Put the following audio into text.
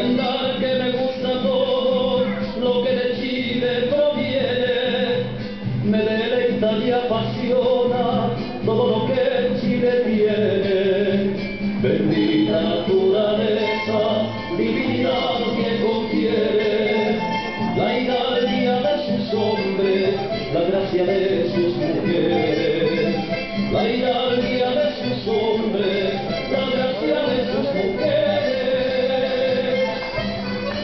que me gusta todo lo que de Chile proviene. Me deleita y apasiona todo lo que Chile tiene. Bendita naturaleza, divinidad que contiene. La hidalguía de sus hombres, la gracia de